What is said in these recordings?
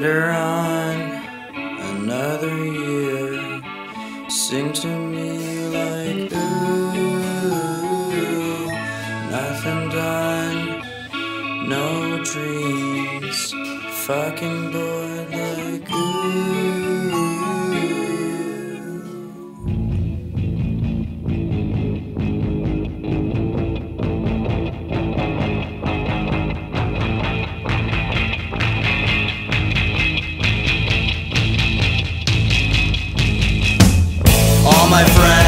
later on another year. Sing to me like ooh nothing done no dreams. Fucking bored my friend.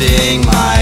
Sing my